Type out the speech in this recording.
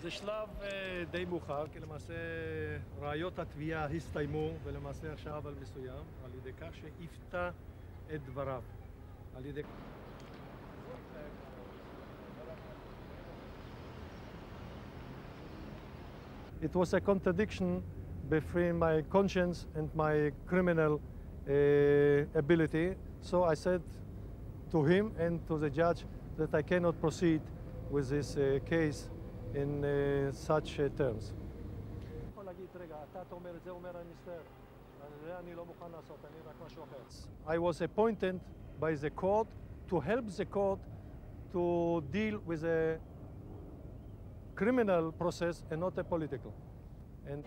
זה שלב אה, די מאוחר, כי למעשה ראיות התביעה הסתיימו, ולמעשה עכשיו על מסוים, על ידי כך שהפתע את דבריו. על ידי... It was a contradiction between my conscience and my criminal uh, ability, so I said to him and to the judge that I cannot proceed with this uh, case in uh, such uh, terms. I was appointed by the court to help the court to deal with a criminal process and not a political. And